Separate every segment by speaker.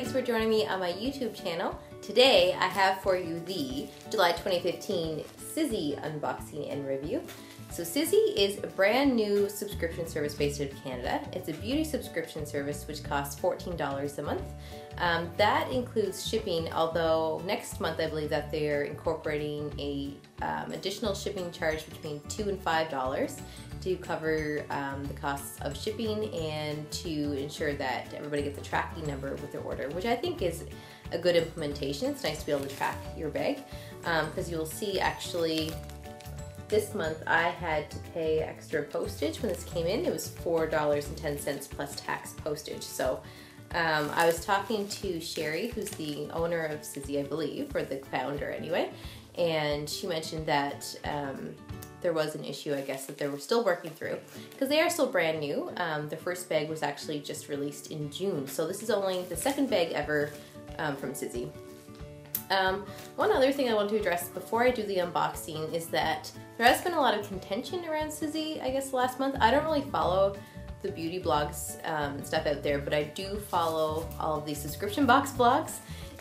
Speaker 1: thanks for joining me on my YouTube channel. Today I have for you the July 2015 SIZZI unboxing and review. So SIZZI is a brand new subscription service based out of Canada. It's a beauty subscription service which costs $14 a month. Um, that includes shipping, although next month I believe that they're incorporating a um, additional shipping charge between two and five dollars to cover um, the costs of shipping and to ensure that everybody gets a tracking number with their order, which I think is a good implementation. It's nice to be able to track your bag because um, you'll see actually this month I had to pay extra postage when this came in. It was $4.10 plus tax postage. So um, I was talking to Sherry, who's the owner of SIZZI, I believe, or the founder anyway, and she mentioned that um, there was an issue, I guess, that they were still working through because they are still brand new. Um, the first bag was actually just released in June, so this is only the second bag ever um, from SIZZI. Um, one other thing I want to address before I do the unboxing is that there has been a lot of contention around SIZZI, I guess, last month. I don't really follow the beauty blogs um, stuff out there, but I do follow all of these subscription box blogs.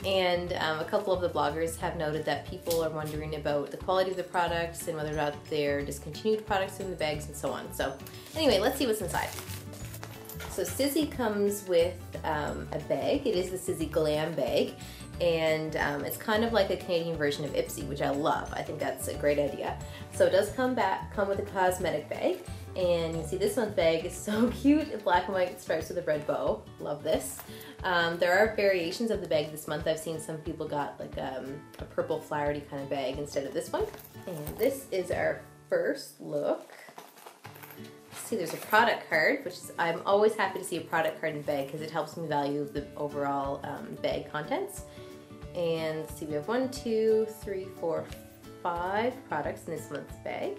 Speaker 1: And um, a couple of the bloggers have noted that people are wondering about the quality of the products and whether or not they're discontinued products in the bags and so on. So anyway, let's see what's inside. So SIZZI comes with um, a bag. It is the SIZZI Glam bag. And um, it's kind of like a Canadian version of Ipsy, which I love. I think that's a great idea. So it does come back, come with a cosmetic bag. And you see this one's bag is so cute. black and white stripes with a red bow. Love this. Um, there are variations of the bag this month. I've seen some people got like um, a purple flowery kind of bag instead of this one. And this is our first look. See, there's a product card, which is, I'm always happy to see a product card in bag because it helps me value the overall um, bag contents. And see, we have one, two, three, four, five products in this month's bag.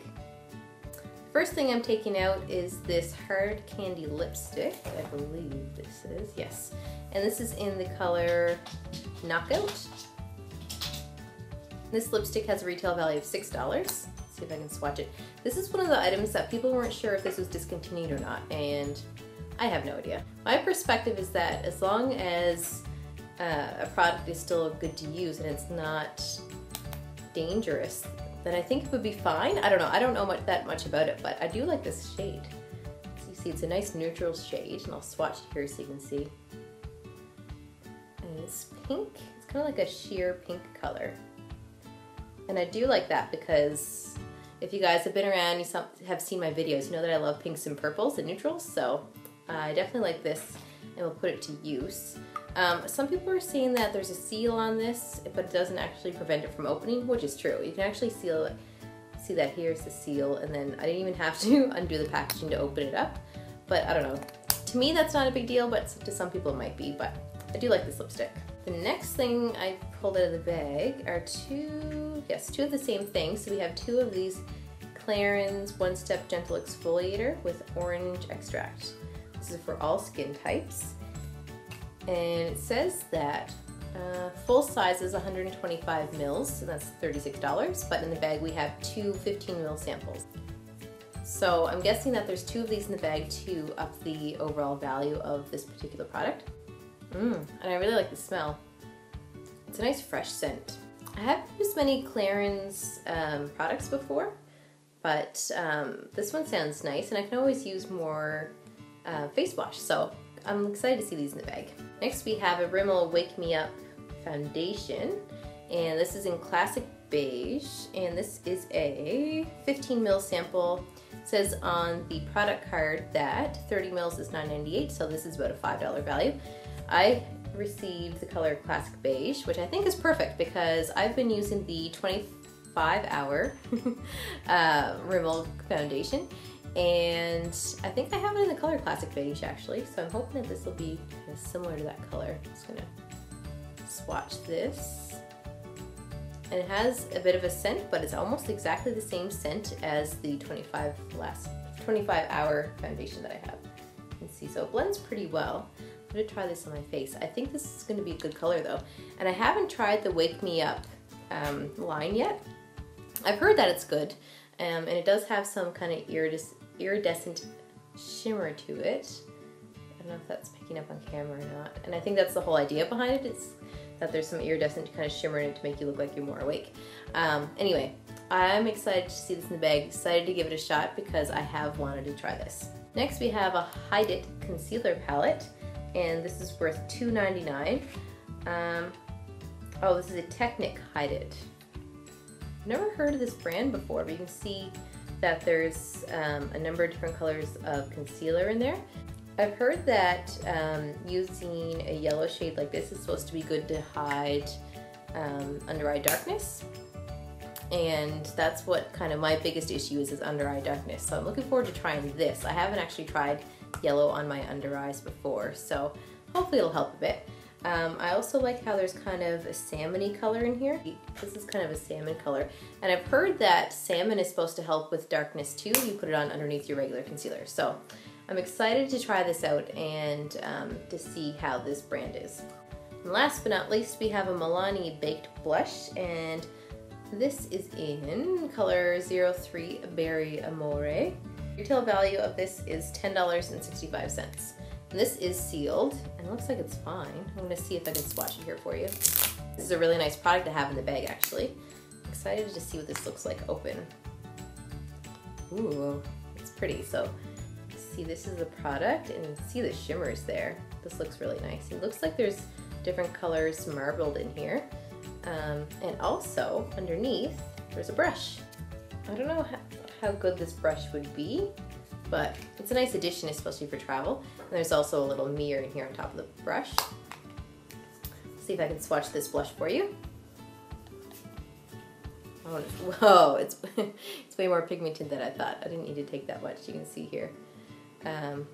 Speaker 1: First thing I'm taking out is this hard candy lipstick, I believe this is, yes. And this is in the color Knockout. This lipstick has a retail value of $6. see if I can swatch it. This is one of the items that people weren't sure if this was discontinued or not, and I have no idea. My perspective is that as long as uh, a product is still good to use and it's not dangerous, then I think it would be fine. I don't know. I don't know much, that much about it, but I do like this shade. So you see, it's a nice neutral shade, and I'll swatch it here so you can see. And it's pink. It's kind of like a sheer pink color. And I do like that because if you guys have been around, you have seen my videos, you know that I love pinks and purples and neutrals, so uh, I definitely like this and we'll put it to use. Um, some people are saying that there's a seal on this, but it doesn't actually prevent it from opening, which is true. You can actually seal it. See that here's the seal, and then I didn't even have to undo the packaging to open it up. But I don't know. To me, that's not a big deal, but to some people it might be, but I do like this lipstick. The next thing I pulled out of the bag are two, yes, two of the same thing. So we have two of these Clarins One Step Gentle Exfoliator with orange extract. This is for all skin types and it says that uh, full size is 125 mils, and that's $36, but in the bag we have two 15 mil samples. So I'm guessing that there's two of these in the bag to up the overall value of this particular product. Mmm, and I really like the smell. It's a nice fresh scent. I haven't used many Clarins um, products before, but um, this one sounds nice, and I can always use more uh, face wash, so I'm excited to see these in the bag. Next we have a Rimmel Wake Me Up foundation and this is in classic beige and this is a 15 mil sample. It says on the product card that 30 mils is $9.98 so this is about a $5 value. I received the color classic beige which I think is perfect because I've been using the 25 hour uh, Rimmel foundation and I think I have it in the color Classic Beige actually, so I'm hoping that this will be kind of similar to that color. I'm just gonna swatch this. And it has a bit of a scent, but it's almost exactly the same scent as the 25 last 25 hour foundation that I have. You can see, so it blends pretty well. I'm gonna try this on my face. I think this is gonna be a good color though. And I haven't tried the Wake Me Up um, line yet. I've heard that it's good, um, and it does have some kind of iridescent iridescent shimmer to it. I don't know if that's picking up on camera or not. And I think that's the whole idea behind. It's that there's some iridescent kind of shimmer in it to make you look like you're more awake. Um, anyway, I'm excited to see this in the bag, excited to give it a shot because I have wanted to try this. Next we have a Hide It Concealer Palette, and this is worth $2.99. Um, oh, this is a Technic Hide It. Never heard of this brand before, but you can see that there's um, a number of different colors of concealer in there. I've heard that um, using a yellow shade like this is supposed to be good to hide um, under eye darkness. And that's what kind of my biggest issue is, is under eye darkness. So I'm looking forward to trying this. I haven't actually tried yellow on my under eyes before, so hopefully it'll help a bit. Um, I also like how there's kind of a salmony color in here. This is kind of a salmon color. And I've heard that salmon is supposed to help with darkness too. You put it on underneath your regular concealer. So I'm excited to try this out and um, to see how this brand is. And last but not least, we have a Milani Baked Blush, and this is in color 03 Berry Amore. Retail value of this is $10.65. This is sealed, and looks like it's fine. I'm gonna see if I can swatch it here for you. This is a really nice product to have in the bag, actually. excited to see what this looks like open. Ooh, it's pretty. So see this is the product and see the shimmers there. This looks really nice. It looks like there's different colors marbled in here. Um, and also underneath, there's a brush. I don't know how, how good this brush would be, but it's a nice addition, especially for travel. And there's also a little mirror in here on top of the brush. Let's see if I can swatch this blush for you. Oh, whoa, it's, it's way more pigmented than I thought. I didn't need to take that much, you can see here. Um,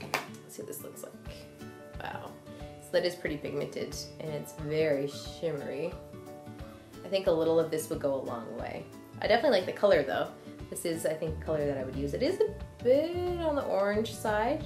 Speaker 1: let's see what this looks like. Wow. So that is pretty pigmented and it's very shimmery. I think a little of this would go a long way. I definitely like the color though. This is, I think, color that I would use. It is a bit on the orange side,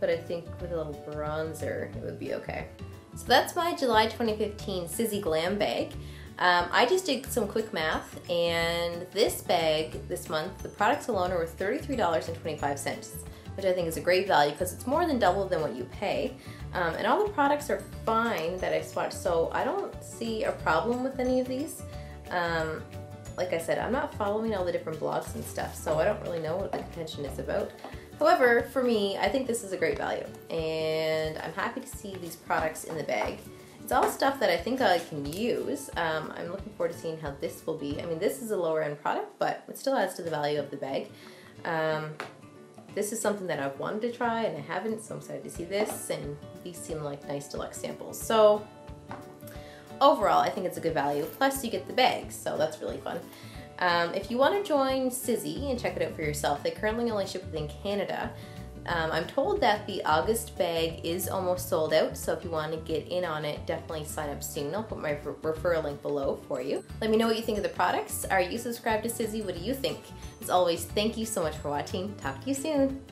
Speaker 1: but I think with a little bronzer, it would be okay. So that's my July 2015 SIZZI Glam bag. Um, I just did some quick math, and this bag this month, the products alone are worth $33.25 which I think is a great value because it's more than double than what you pay. Um, and all the products are fine that I swatched, so I don't see a problem with any of these. Um, like I said, I'm not following all the different blogs and stuff, so I don't really know what the contention is about. However, for me, I think this is a great value, and I'm happy to see these products in the bag. It's all stuff that I think I can use. Um, I'm looking forward to seeing how this will be. I mean, this is a lower end product, but it still adds to the value of the bag. Um, this is something that I've wanted to try and I haven't, so I'm excited to see this, and these seem like nice deluxe samples. So overall, I think it's a good value. Plus, you get the bags, so that's really fun. Um, if you want to join SIZZI and check it out for yourself, they currently only ship within Canada. Um, I'm told that the August bag is almost sold out, so if you want to get in on it, definitely sign up soon. I'll put my referral link below for you. Let me know what you think of the products. Are you subscribed to SIZZI? What do you think? As always, thank you so much for watching. Talk to you soon.